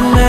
and